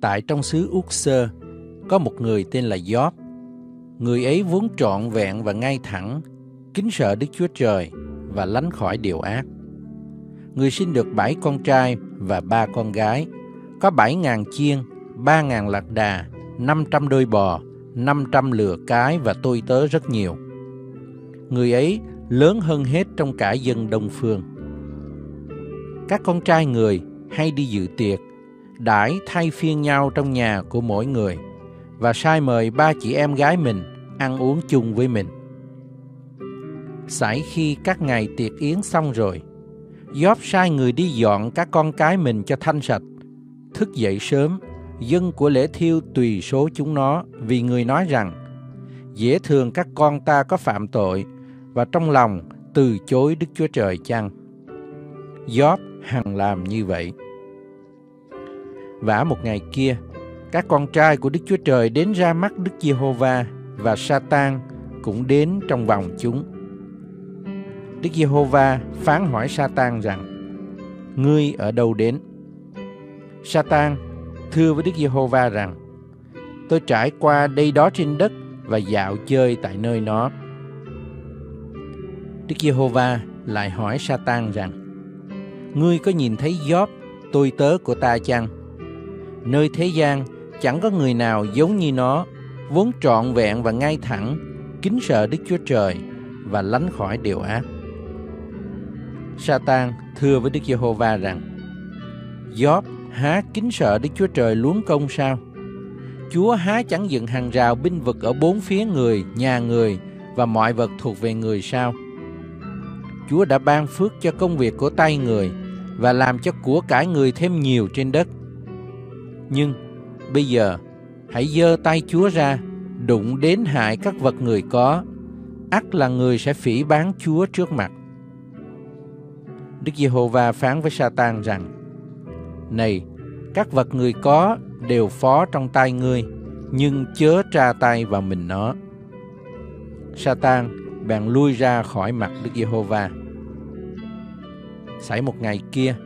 Tại trong xứ Úc Sơ, có một người tên là Gióp. Người ấy vốn trọn vẹn và ngay thẳng, kính sợ Đức Chúa Trời và lánh khỏi điều ác. Người sinh được bảy con trai và ba con gái, có bảy ngàn chiên, ba ngàn lạc đà, năm trăm đôi bò, năm trăm lừa cái và tôi tớ rất nhiều. Người ấy lớn hơn hết trong cả dân Đông Phương. Các con trai người hay đi dự tiệc, đãi thay phiên nhau trong nhà của mỗi người và sai mời ba chị em gái mình ăn uống chung với mình. Sải khi các ngày tiệc yến xong rồi, Gióp sai người đi dọn các con cái mình cho thanh sạch. Thức dậy sớm, dân của lễ thiêu tùy số chúng nó vì người nói rằng dễ thường các con ta có phạm tội và trong lòng từ chối Đức Chúa Trời chăng? Gióp hằng làm như vậy. Vả một ngày kia, các con trai của Đức Chúa Trời đến ra mắt Đức Giê-hô-va và Sa-tan cũng đến trong vòng chúng. Đức Giê-hô-va phán hỏi Sa-tan rằng: Ngươi ở đâu đến? Sa-tan thưa với Đức Giê-hô-va rằng: Tôi trải qua đây đó trên đất và dạo chơi tại nơi nó. Đức Giê-hô-va lại hỏi Sa-tan rằng: Ngươi có nhìn thấy Gióp, tôi tớ của ta chăng? Nơi thế gian chẳng có người nào giống như nó, vốn trọn vẹn và ngay thẳng, kính sợ Đức Chúa Trời và lánh khỏi điều ác. Sa-tan thưa với Đức Giê-hô-va rằng: Gióp há kính sợ Đức Chúa Trời luống công sao? Chúa há chẳng dựng hàng rào binh vực ở bốn phía người, nhà người và mọi vật thuộc về người sao? Chúa đã ban phước cho công việc của tay người và làm cho của cải người thêm nhiều trên đất. Nhưng bây giờ hãy giơ tay Chúa ra, đụng đến hại các vật người có, ắt là người sẽ phỉ bán Chúa trước mặt. Đức Giê-hô-va phán với Sa-tan rằng: Này, các vật người có đều phó trong tay ngươi, nhưng chớ tra tay vào mình nó. Sa-tan bèn lui ra khỏi mặt Đức Giê-hô-va. Xảy một ngày kia,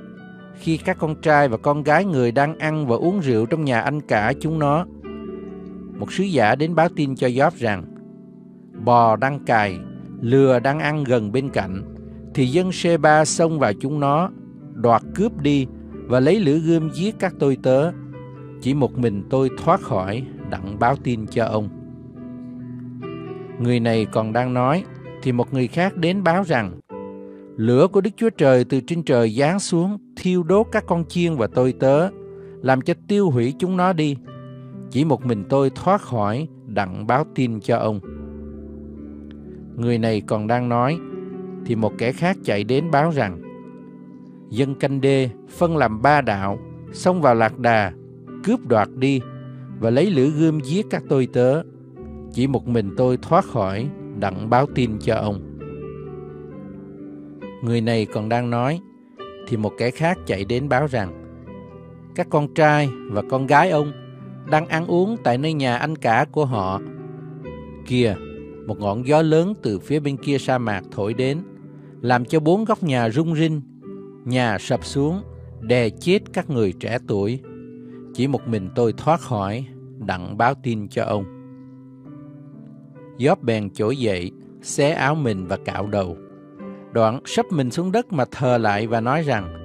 khi các con trai và con gái người đang ăn và uống rượu trong nhà anh cả chúng nó, một sứ giả đến báo tin cho Gióp rằng bò đang cài, lừa đang ăn gần bên cạnh, thì dân Sheba xông vào chúng nó, đoạt cướp đi và lấy lửa gươm giết các tôi tớ. Chỉ một mình tôi thoát khỏi, đặng báo tin cho ông. Người này còn đang nói, thì một người khác đến báo rằng Lửa của Đức Chúa Trời từ trên trời giáng xuống, thiêu đốt các con chiên và tôi tớ, làm cho tiêu hủy chúng nó đi. Chỉ một mình tôi thoát khỏi, đặng báo tin cho ông. Người này còn đang nói, thì một kẻ khác chạy đến báo rằng, dân canh đê phân làm ba đạo, xông vào lạc đà, cướp đoạt đi và lấy lửa gươm giết các tôi tớ. Chỉ một mình tôi thoát khỏi, đặng báo tin cho ông. Người này còn đang nói, thì một kẻ khác chạy đến báo rằng, các con trai và con gái ông đang ăn uống tại nơi nhà anh cả của họ. Kìa, một ngọn gió lớn từ phía bên kia sa mạc thổi đến, làm cho bốn góc nhà rung rinh, nhà sập xuống, đè chết các người trẻ tuổi. Chỉ một mình tôi thoát khỏi, đặng báo tin cho ông. Gióp bèn trỗi dậy, xé áo mình và cạo đầu. Đoạn sắp mình xuống đất mà thờ lại và nói rằng,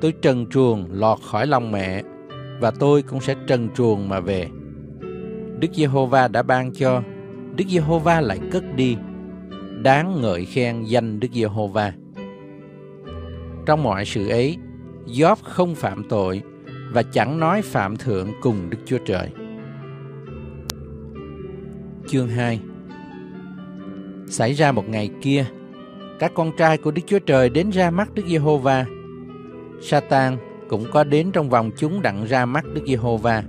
Tôi trần truồng lọt khỏi lòng mẹ Và tôi cũng sẽ trần truồng mà về. Đức Giê-hô-va đã ban cho, Đức Giê-hô-va lại cất đi. Đáng ngợi khen danh Đức Giê-hô-va. Trong mọi sự ấy, Gióp không phạm tội Và chẳng nói phạm thượng cùng Đức Chúa Trời. Chương 2 Xảy ra một ngày kia các con trai của Đức Chúa Trời đến ra mắt Đức Giê-hô-va. Satan cũng có đến trong vòng chúng đặng ra mắt Đức Giê-hô-va.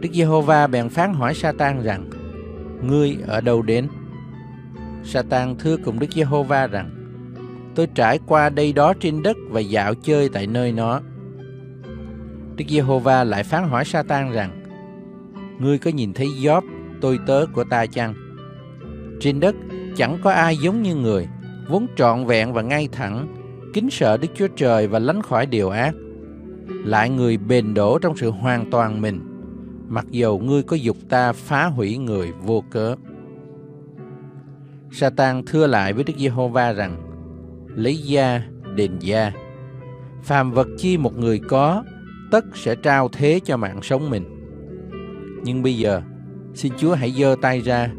Đức Giê-hô-va bèn phán hỏi Sa-tan rằng: Ngươi ở đâu đến? Sa-tan thưa cùng Đức Giê-hô-va rằng: Tôi trải qua đây đó trên đất và dạo chơi tại nơi nó. Đức Giê-hô-va lại phán hỏi Sa-tan rằng: Ngươi có nhìn thấy Gióp, tôi tớ của ta chăng? Trên đất chẳng có ai giống như người, vốn trọn vẹn và ngay thẳng, kính sợ Đức Chúa Trời và lánh khỏi điều ác. Lại người bền đổ trong sự hoàn toàn mình, mặc dầu ngươi có dục ta phá hủy người vô cớ. Satan thưa lại với Đức Giê-hô-va rằng: Lấy gia đền gia. Phàm vật chi một người có, tất sẽ trao thế cho mạng sống mình. Nhưng bây giờ, xin Chúa hãy giơ tay ra,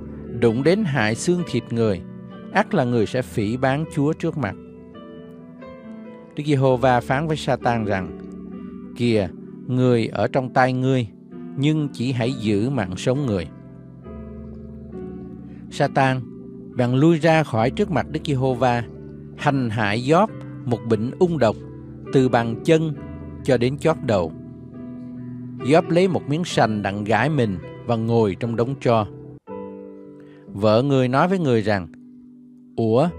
đụng đến hại xương thịt người, ắt là người sẽ phỉ bán Chúa trước mặt. Đức Giê-hô-va phán với Sa-tan rằng: Kìa, người ở trong tay ngươi, nhưng chỉ hãy giữ mạng sống người. Sa-tan bèn lui ra khỏi trước mặt Đức Giê-hô-va, hành hại Gióp một bệnh ung độc từ bàn chân cho đến chót đầu. Gióp lấy một miếng sành đặng gãi mình và ngồi trong đống tro. Vợ người nói với người rằng, Ủa,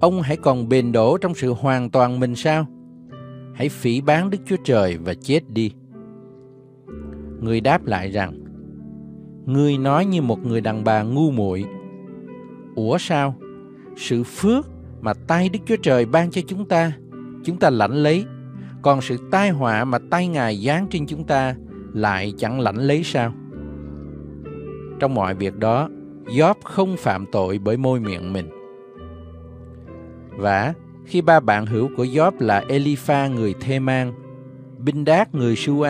ông hãy còn bền đổ trong sự hoàn toàn mình sao? Hãy phỉ bán Đức Chúa Trời và chết đi. Người đáp lại rằng, Ngươi nói như một người đàn bà ngu muội. Ủa sao? Sự phước mà tay Đức Chúa Trời ban cho chúng ta, chúng ta lãnh lấy. Còn sự tai họa mà tay Ngài giáng trên chúng ta lại chẳng lãnh lấy sao? Trong mọi việc đó, Job không phạm tội bởi môi miệng mình. Và khi ba bạn hữu của Job là Elipha người Thê-man, Bindad người Sua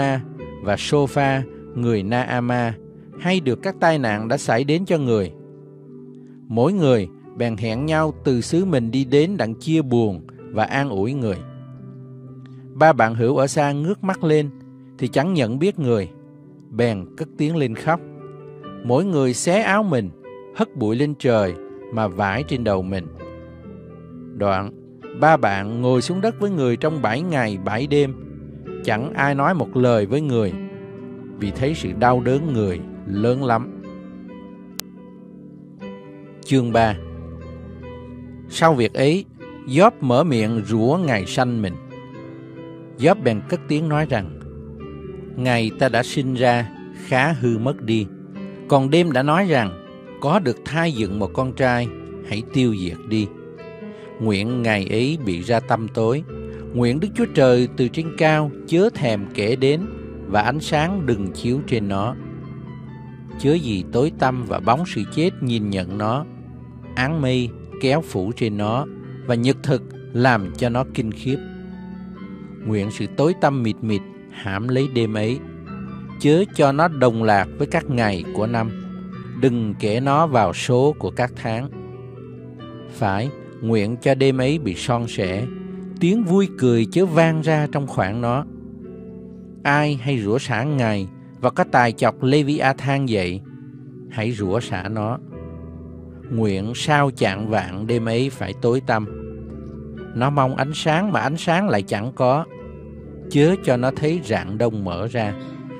và Sopha người Naama hay được các tai nạn đã xảy đến cho người. Mỗi người bèn hẹn nhau từ xứ mình đi đến đặng chia buồn và an ủi người. Ba bạn hữu ở xa ngước mắt lên thì chẳng nhận biết người, bèn cất tiếng lên khóc. Mỗi người xé áo mình, hất bụi lên trời mà vải trên đầu mình. Đoạn, ba bạn ngồi xuống đất với người trong bảy ngày bảy đêm, chẳng ai nói một lời với người, vì thấy sự đau đớn người lớn lắm. Chương 3 Sau việc ấy, Job mở miệng rủa ngày sanh mình. Job bèn cất tiếng nói rằng, Ngày ta đã sinh ra, khá hư mất đi. Còn đêm đã nói rằng, có được thai dựng một con trai, hãy tiêu diệt đi. Nguyện ngày ấy bị ra tâm tối, nguyện Đức Chúa Trời từ trên cao chớ thèm kể đến và ánh sáng đừng chiếu trên nó. Chớ gì tối tăm và bóng sự chết nhìn nhận nó, áng mây kéo phủ trên nó và nhật thực làm cho nó kinh khiếp. Nguyện sự tối tăm mịt mịt hãm lấy đêm ấy, chớ cho nó đồng lạc với các ngày của năm, đừng kể nó vào số của các tháng. Phải, nguyện cho đêm ấy bị son sẻ, tiếng vui cười chớ vang ra trong khoảng nó. Ai hay rủa xả ngài và có tài chọc Leviathan dậy, hãy rủa xả nó. Nguyện sao chạng vạn đêm ấy phải tối tăm. Nó mong ánh sáng mà ánh sáng lại chẳng có, chớ cho nó thấy rạng đông mở ra.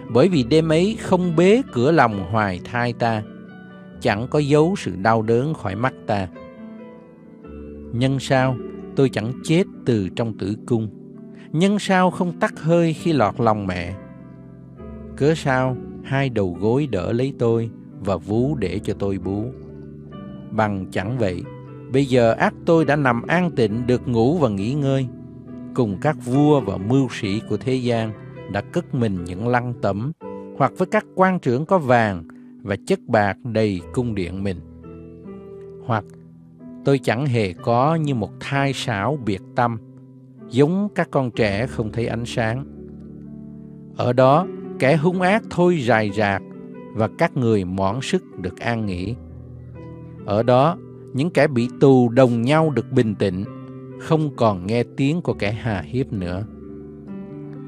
Bởi vì đêm ấy không bế cửa lòng hoài thai ta, chẳng có giấu sự đau đớn khỏi mắt ta. Nhân sao tôi chẳng chết từ trong tử cung, nhân sao không tắt hơi khi lọt lòng mẹ. Cớ sao hai đầu gối đỡ lấy tôi và vú để cho tôi bú. Bằng chẳng vậy, bây giờ ác tôi đã nằm an tịnh được ngủ và nghỉ ngơi, cùng các vua và mưu sĩ của thế gian đã cất mình những lăng tẩm, hoặc với các quan trưởng có vàng và chất bạc đầy cung điện mình. Hoặc tôi chẳng hề có như một thai sảo biệt tâm, giống các con trẻ không thấy ánh sáng. Ở đó, kẻ hung ác thôi rài rạc và các người mỏn sức được an nghỉ. Ở đó, những kẻ bị tù đồng nhau được bình tĩnh, không còn nghe tiếng của kẻ hà hiếp nữa.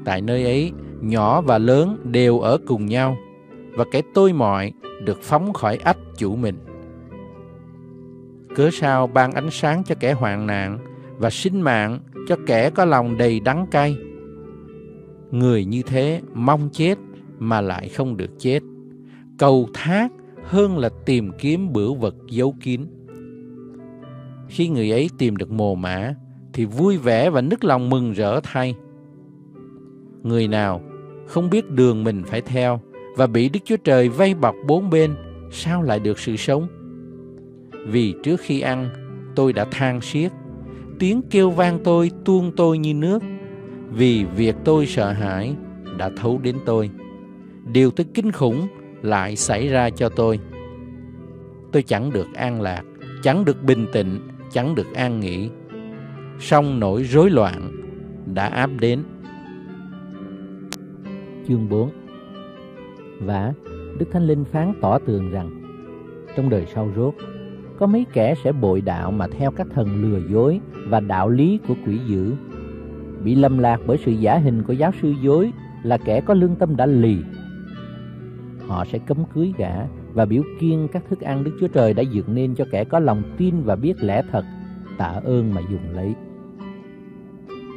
Tại nơi ấy, nhỏ và lớn đều ở cùng nhau, và kẻ tôi mọi được phóng khỏi ách chủ mình. Cớ sao ban ánh sáng cho kẻ hoạn nạn và sinh mạng cho kẻ có lòng đầy đắng cay. Người như thế mong chết mà lại không được chết. Cầu thác hơn là tìm kiếm bửu vật giấu kín. Khi người ấy tìm được mồ mã thì vui vẻ và nức lòng mừng rỡ thay. Người nào không biết đường mình phải theo và bị Đức Chúa Trời vây bọc bốn bên, sao lại được sự sống? Vì trước khi ăn, tôi đã than xiết, tiếng kêu vang tôi tuôn tôi như nước, vì việc tôi sợ hãi đã thấu đến tôi. Điều thứ kinh khủng lại xảy ra cho tôi. Tôi chẳng được an lạc, chẳng được bình tĩnh, chẳng được an nghỉ. Song nỗi rối loạn đã áp đến. Chương 4 và Đức Thánh Linh phán tỏ tường rằng Trong đời sau rốt Có mấy kẻ sẽ bội đạo mà theo các thần lừa dối Và đạo lý của quỷ dữ. Bị lầm lạc bởi sự giả hình của giáo sư dối Là kẻ có lương tâm đã lì. Họ sẽ cấm cưới gã Và biểu kiên các thức ăn Đức Chúa Trời đã dựng nên cho kẻ có lòng tin và biết lẽ thật Tạ ơn mà dùng lấy.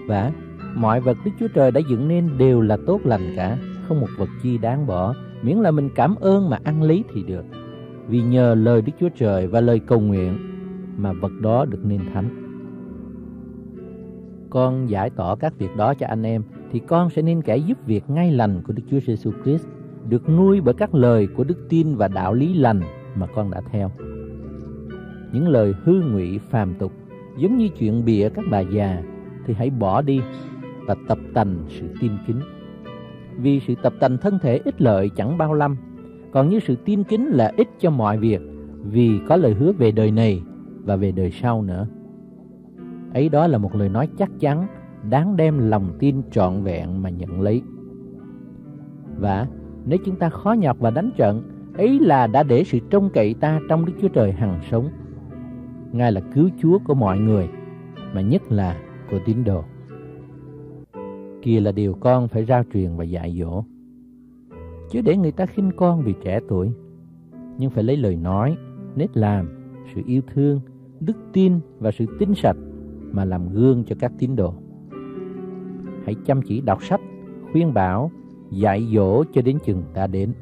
Và mọi vật Đức Chúa Trời đã dựng nên đều là tốt lành cả, không một vật chi đáng bỏ, miễn là mình cảm ơn mà ăn lấy thì được. Vì nhờ lời Đức Chúa Trời và lời cầu nguyện mà vật đó được nên thánh. Con giải tỏ các việc đó cho anh em thì con sẽ nên kẻ giúp việc ngay lành của Đức Chúa Giêsu Christ, được nuôi bởi các lời của đức tin và đạo lý lành mà con đã theo. Những lời hư ngụy phàm tục giống như chuyện bịa các bà già thì hãy bỏ đi và tập tành sự tin kính. Vì sự tập tành thân thể ích lợi chẳng bao lâm, còn như sự tin kính là ích cho mọi việc, vì có lời hứa về đời này và về đời sau nữa. Ấy đó là một lời nói chắc chắn, đáng đem lòng tin trọn vẹn mà nhận lấy. Và nếu chúng ta khó nhọc và đánh trận, ấy là đã để sự trông cậy ta trong Đức Chúa Trời hằng sống. Ngài là cứu Chúa của mọi người, mà nhất là của tín đồ kia là điều con phải rao truyền và dạy dỗ. Chứ để người ta khinh con vì trẻ tuổi, nhưng phải lấy lời nói, nết làm, sự yêu thương, đức tin và sự tinh sạch mà làm gương cho các tín đồ. Hãy chăm chỉ đọc sách, khuyên bảo, dạy dỗ cho đến chừng ta đến.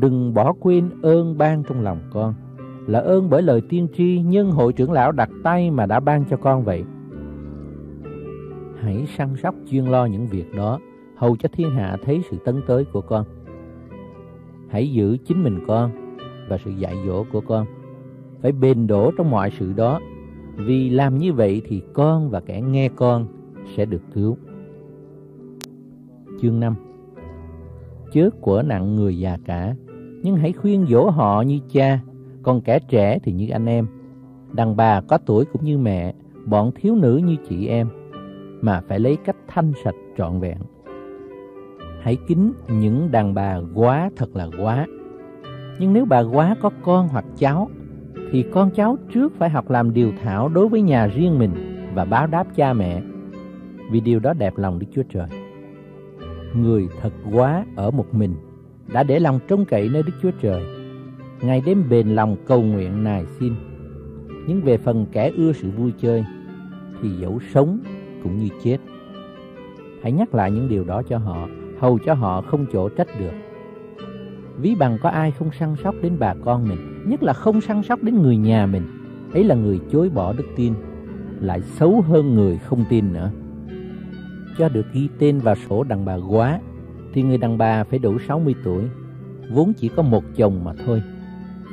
Đừng bỏ quên ơn ban trong lòng con, là ơn bởi lời tiên tri nhân hội trưởng lão đặt tay mà đã ban cho con vậy hãy săn sóc chuyên lo những việc đó, hầu cho thiên hạ thấy sự tấn tới của con. Hãy giữ chính mình con và sự dạy dỗ của con. Phải bền đổ trong mọi sự đó, vì làm như vậy thì con và kẻ nghe con sẽ được cứu. Chương 5 Chớ của nặng người già cả, nhưng hãy khuyên dỗ họ như cha, còn kẻ trẻ thì như anh em. Đàn bà có tuổi cũng như mẹ, bọn thiếu nữ như chị em mà phải lấy cách thanh sạch trọn vẹn. Hãy kính những đàn bà quá thật là quá. Nhưng nếu bà quá có con hoặc cháu, thì con cháu trước phải học làm điều thảo đối với nhà riêng mình và báo đáp cha mẹ, vì điều đó đẹp lòng Đức Chúa Trời. Người thật quá ở một mình, đã để lòng trông cậy nơi Đức Chúa Trời, ngày đêm bền lòng cầu nguyện nài xin. Nhưng về phần kẻ ưa sự vui chơi, thì dẫu sống cũng như chết. Hãy nhắc lại những điều đó cho họ, hầu cho họ không chỗ trách được. Ví bằng có ai không săn sóc đến bà con mình, nhất là không săn sóc đến người nhà mình, ấy là người chối bỏ đức tin, lại xấu hơn người không tin nữa. Cho được ghi tên vào sổ đàn bà quá, thì người đàn bà phải đủ 60 tuổi, vốn chỉ có một chồng mà thôi.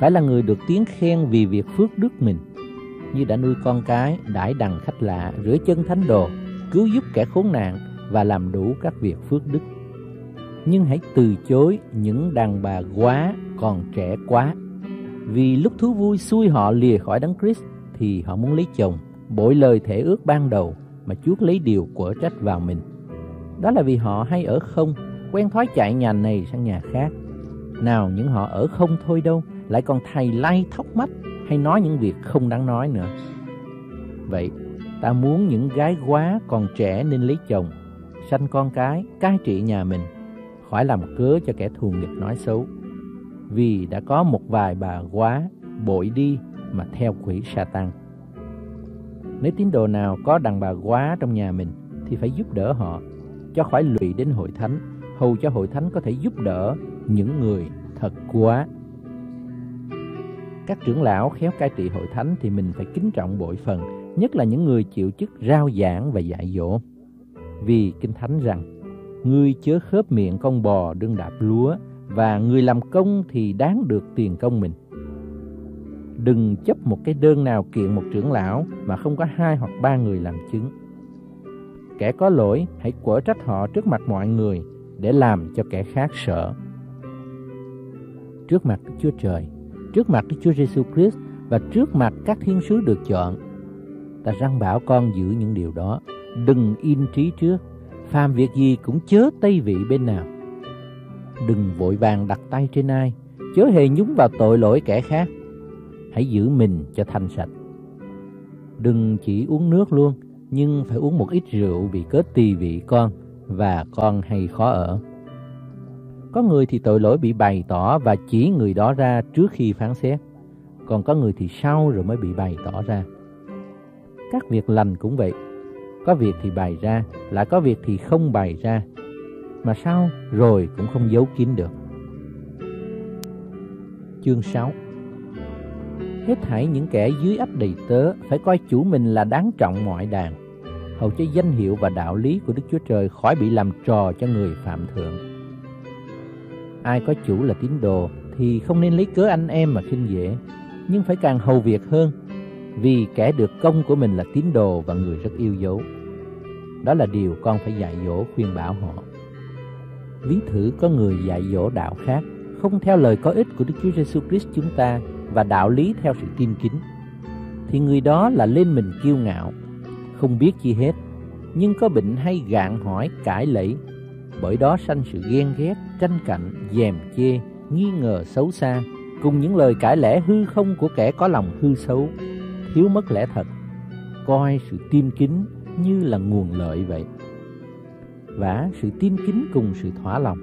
Phải là người được tiếng khen vì việc phước đức mình, như đã nuôi con cái, đãi đằng khách lạ, rửa chân thánh đồ, cứu giúp kẻ khốn nạn và làm đủ các việc phước đức. Nhưng hãy từ chối những đàn bà quá còn trẻ quá. Vì lúc thú vui xui họ lìa khỏi đấng Christ thì họ muốn lấy chồng, bội lời thể ước ban đầu mà chuốc lấy điều của trách vào mình. Đó là vì họ hay ở không, quen thói chạy nhà này sang nhà khác. Nào những họ ở không thôi đâu, lại còn thầy lay thóc mắt hay nói những việc không đáng nói nữa. Vậy Ta muốn những gái quá còn trẻ nên lấy chồng, sanh con cái, cai trị nhà mình, khỏi làm cớ cho kẻ thù nghịch nói xấu. Vì đã có một vài bà quá bội đi mà theo quỷ sa tăng. Nếu tín đồ nào có đàn bà quá trong nhà mình thì phải giúp đỡ họ, cho khỏi lụy đến hội thánh, hầu cho hội thánh có thể giúp đỡ những người thật quá. Các trưởng lão khéo cai trị hội thánh thì mình phải kính trọng bội phần, nhất là những người chịu chức rao giảng và dạy dỗ. Vì Kinh Thánh rằng, ngươi chớ khớp miệng con bò đương đạp lúa, và người làm công thì đáng được tiền công mình. Đừng chấp một cái đơn nào kiện một trưởng lão mà không có hai hoặc ba người làm chứng. Kẻ có lỗi hãy quở trách họ trước mặt mọi người để làm cho kẻ khác sợ. Trước mặt Đức Chúa Trời, trước mặt Đức Chúa Giêsu Christ và trước mặt các thiên sứ được chọn, ta răng bảo con giữ những điều đó, đừng in trí trước, phàm việc gì cũng chớ tây vị bên nào. Đừng vội vàng đặt tay trên ai, chớ hề nhúng vào tội lỗi kẻ khác. Hãy giữ mình cho thanh sạch. Đừng chỉ uống nước luôn, nhưng phải uống một ít rượu vì cớ tỳ vị con và con hay khó ở. Có người thì tội lỗi bị bày tỏ và chỉ người đó ra trước khi phán xét, còn có người thì sau rồi mới bị bày tỏ ra. Các việc lành cũng vậy, có việc thì bày ra, lại có việc thì không bày ra, mà sao rồi cũng không giấu kín được. Chương 6 Hết thảy những kẻ dưới ấp đầy tớ phải coi chủ mình là đáng trọng mọi đàn, hầu cho danh hiệu và đạo lý của Đức Chúa Trời khỏi bị làm trò cho người phạm thượng. Ai có chủ là tín đồ thì không nên lấy cớ anh em mà khinh dễ, nhưng phải càng hầu việc hơn, vì kẻ được công của mình là tín đồ và người rất yêu dấu. Đó là điều con phải dạy dỗ khuyên bảo họ. Ví thử có người dạy dỗ đạo khác, không theo lời có ích của Đức Chúa Giêsu Christ chúng ta và đạo lý theo sự tin kính, thì người đó là lên mình kiêu ngạo, không biết chi hết, nhưng có bệnh hay gạn hỏi cãi lẫy, bởi đó sanh sự ghen ghét, tranh cạnh, dèm chê, nghi ngờ xấu xa, cùng những lời cãi lẽ hư không của kẻ có lòng hư xấu, thiếu mất lẽ thật, coi sự tin kính như là nguồn lợi vậy. Và sự tin kính cùng sự thỏa lòng,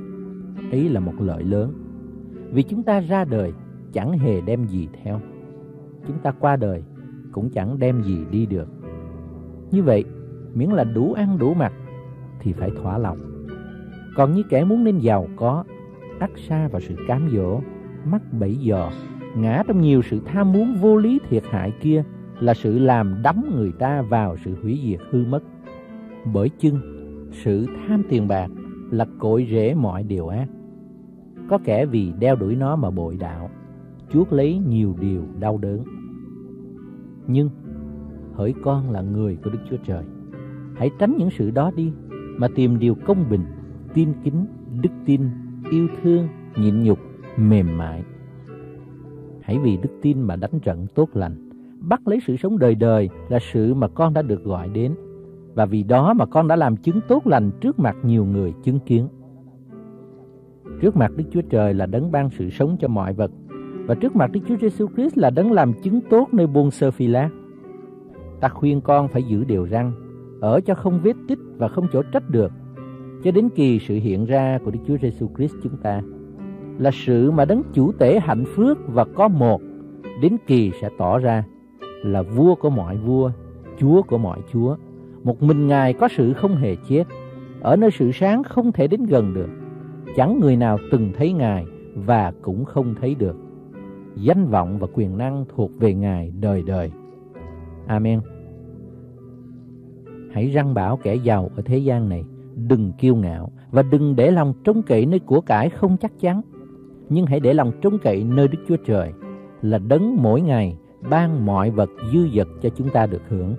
ấy là một lợi lớn. Vì chúng ta ra đời chẳng hề đem gì theo. Chúng ta qua đời cũng chẳng đem gì đi được. Như vậy, miễn là đủ ăn đủ mặc thì phải thỏa lòng. Còn như kẻ muốn nên giàu có, ắt xa vào sự cám dỗ, mắc bẫy dò, ngã trong nhiều sự tham muốn vô lý thiệt hại kia là sự làm đắm người ta vào sự hủy diệt hư mất. Bởi chưng, sự tham tiền bạc là cội rễ mọi điều ác. Có kẻ vì đeo đuổi nó mà bội đạo, chuốc lấy nhiều điều đau đớn. Nhưng, hỡi con là người của Đức Chúa Trời, hãy tránh những sự đó đi mà tìm điều công bình, tin kính, đức tin, yêu thương, nhịn nhục, mềm mại. Hãy vì đức tin mà đánh trận tốt lành, bắt lấy sự sống đời đời là sự mà con đã được gọi đến và vì đó mà con đã làm chứng tốt lành trước mặt nhiều người chứng kiến. Trước mặt Đức Chúa Trời là đấng ban sự sống cho mọi vật và trước mặt Đức Chúa Giêsu Christ là đấng làm chứng tốt nơi buôn sơ phi lá. Ta khuyên con phải giữ điều răng ở cho không vết tích và không chỗ trách được, cho đến kỳ sự hiện ra của Đức Chúa Giêsu Christ chúng ta là sự mà đấng chủ tể hạnh phước và có một đến kỳ sẽ tỏ ra là vua của mọi vua, chúa của mọi chúa. Một mình Ngài có sự không hề chết, ở nơi sự sáng không thể đến gần được. Chẳng người nào từng thấy Ngài và cũng không thấy được. Danh vọng và quyền năng thuộc về Ngài đời đời. Amen. Hãy răng bảo kẻ giàu ở thế gian này, đừng kiêu ngạo và đừng để lòng trông cậy nơi của cải không chắc chắn, nhưng hãy để lòng trông cậy nơi Đức Chúa Trời là đấng mỗi ngày ban mọi vật dư dật cho chúng ta được hưởng.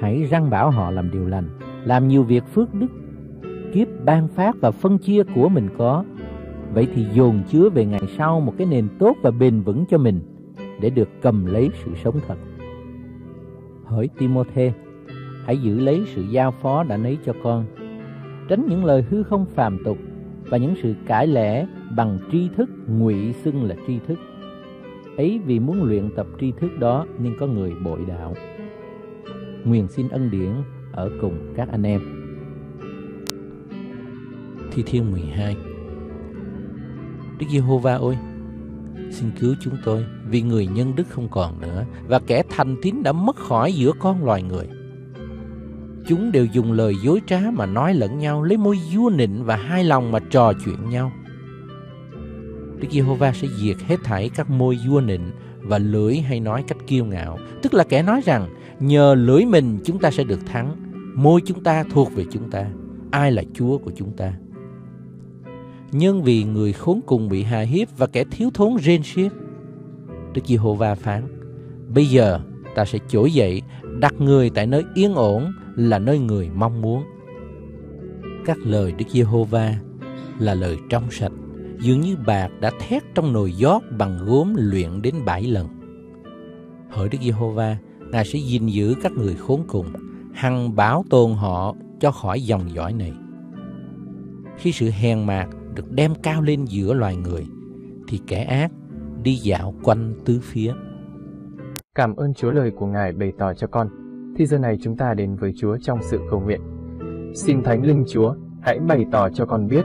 Hãy răng bảo họ làm điều lành, làm nhiều việc phước đức, kiếp ban phát và phân chia của mình có. Vậy thì dồn chứa về ngày sau một cái nền tốt và bền vững cho mình để được cầm lấy sự sống thật. Hỡi Timôthê, hãy giữ lấy sự giao phó đã nấy cho con. Tránh những lời hư không phàm tục và những sự cãi lẽ bằng tri thức ngụy xưng là tri thức ấy vì muốn luyện tập tri thức đó nên có người bội đạo. Nguyện xin ân điển ở cùng các anh em. Thi Thiên 12 Đức Giê-hô-va ơi, xin cứu chúng tôi vì người nhân đức không còn nữa và kẻ thành tín đã mất khỏi giữa con loài người. Chúng đều dùng lời dối trá mà nói lẫn nhau, lấy môi vua nịnh và hai lòng mà trò chuyện nhau. Đức Giê-hô-va sẽ diệt hết thảy các môi vua nịnh và lưỡi hay nói cách kiêu ngạo, tức là kẻ nói rằng nhờ lưỡi mình chúng ta sẽ được thắng, môi chúng ta thuộc về chúng ta, ai là Chúa của chúng ta. Nhưng vì người khốn cùng bị hà hiếp và kẻ thiếu thốn rên xiết, Đức Giê-hô-va phán: Bây giờ ta sẽ trỗi dậy, đặt người tại nơi yên ổn là nơi người mong muốn. Các lời Đức Giê-hô-va là lời trong sạch, dường như bạc đã thét trong nồi giót bằng gốm luyện đến bảy lần. Hỡi Đức Giê-hô-va, Ngài sẽ gìn giữ các người khốn cùng, hằng bảo tồn họ cho khỏi dòng dõi này. Khi sự hèn mạt được đem cao lên giữa loài người, thì kẻ ác đi dạo quanh tứ phía. Cảm ơn Chúa lời của Ngài bày tỏ cho con. Thì giờ này chúng ta đến với Chúa trong sự cầu nguyện. Xin Thánh Linh Chúa, hãy bày tỏ cho con biết,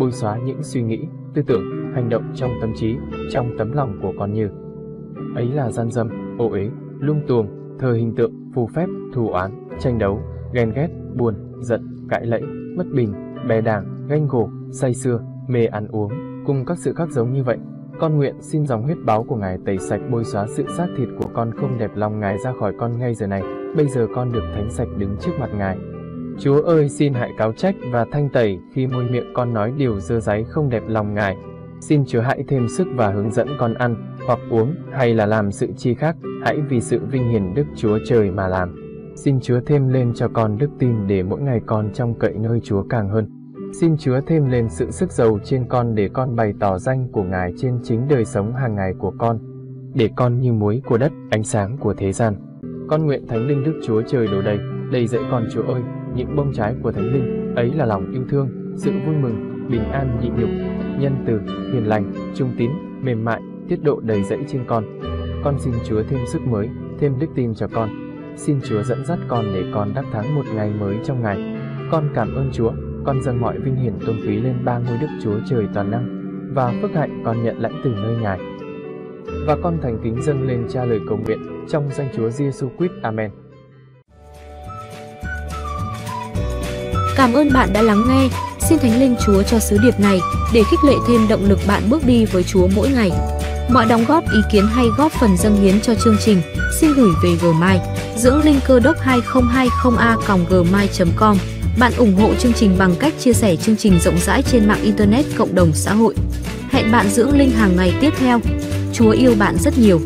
bôi xóa những suy nghĩ, tư tưởng, hành động trong tâm trí, trong tấm lòng của con như ấy là gian dâm, ô uế, lung tuồng, thờ hình tượng, phù phép, thù oán, tranh đấu, ghen ghét, buồn, giận, cãi lẫy, bất bình, bè đảng, ganh gổ, say xưa, mê ăn uống, cùng các sự khác giống như vậy. Con nguyện xin dòng huyết báo của Ngài tẩy sạch bôi xóa sự xác thịt của con không đẹp lòng Ngài ra khỏi con ngay giờ này. Bây giờ con được thánh sạch đứng trước mặt Ngài. Chúa ơi xin hãy cáo trách và thanh tẩy khi môi miệng con nói điều dơ giấy không đẹp lòng Ngài. Xin Chúa hãy thêm sức và hướng dẫn con ăn, hoặc uống, hay là làm sự chi khác, hãy vì sự vinh hiển Đức Chúa Trời mà làm. Xin Chúa thêm lên cho con đức tin để mỗi ngày con trong cậy nơi Chúa càng hơn. Xin Chúa thêm lên sự sức giàu trên con để con bày tỏ danh của Ngài trên chính đời sống hàng ngày của con, để con như muối của đất, ánh sáng của thế gian. Con nguyện Thánh Linh Đức Chúa Trời đổ đầy, đầy dẫy con Chúa ơi, những bông trái của Thánh Linh, ấy là lòng yêu thương, sự vui mừng, bình an nhịn nhục, nhân từ, hiền lành, trung tín, mềm mại, tiết độ đầy dẫy trên con. Con xin Chúa thêm sức mới, thêm đức tin cho con. Xin Chúa dẫn dắt con để con đắc thắng một ngày mới trong ngày. Con cảm ơn Chúa, con dâng mọi vinh hiển tôn quý lên ba ngôi Đức Chúa Trời toàn năng và phước hạnh con nhận lãnh từ nơi Ngài. Và con thành kính dâng lên cha lời cầu nguyện trong danh Chúa Giêsu quýt Amen. Cảm ơn bạn đã lắng nghe. Xin Thánh Linh Chúa cho sứ điệp này để khích lệ thêm động lực bạn bước đi với Chúa mỗi ngày. Mọi đóng góp, ý kiến hay góp phần dâng hiến cho chương trình, xin gửi về gmail dưỡng linh cơ đốc 2020 a gmail.com. Bạn ủng hộ chương trình bằng cách chia sẻ chương trình rộng rãi trên mạng Internet cộng đồng xã hội. Hẹn bạn dưỡng linh hàng ngày tiếp theo. Chúa yêu bạn rất nhiều.